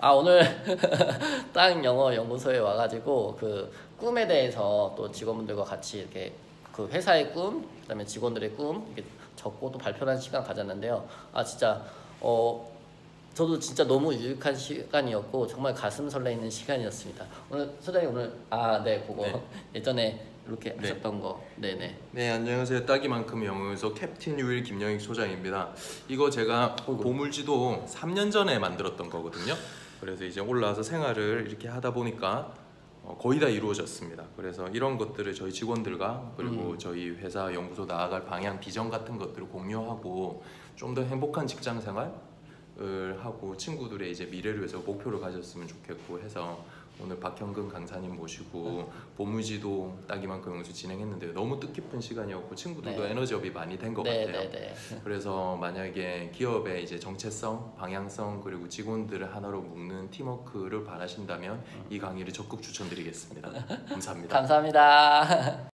아 오늘 땅 영어 연구소에 와가지고 그 꿈에 대해서 또 직원분들과 같이 이렇게 그 회사의 꿈, 그다음에 직원들의 꿈 이렇게 적고 또 발표하는 시간 가졌는데요. 아 진짜 어 저도 진짜 너무 유익한 시간이었고 정말 가슴 설레이는 시간이었습니다. 오늘 소장님 오늘 아 네 그거 네. 예전에 이렇게 네. 하셨던 거 네네 네 안녕하세요 따기만큼 영어에서 캡틴 유일 김영익 소장입니다 이거 제가 보물지도 3년 전에 만들었던 거거든요 그래서 이제 올라와서 생활을 이렇게 하다 보니까 어, 거의 다 이루어졌습니다. 그래서 이런 것들을 저희 직원들과 그리고 저희 회사 연구소 나아갈 방향 비전 같은 것들을 공유하고 좀 더 행복한 직장 생활 을 하고 친구들의 이제 미래를 위해서 목표를 가졌으면 좋겠고 해서 오늘 박형근 강사님 모시고 보무지도 따기만큼 영수 진행했는데 너무 뜻깊은 시간이었고 친구들도 네. 에너지업이 많이 된것 같아요. 네네네 그래서 만약에 기업의 이제 정체성, 방향성 그리고 직원들을 하나로 묶는 팀워크를 바라신다면 이 강의를 적극 추천드리겠습니다. 감사합니다. 감사합니다.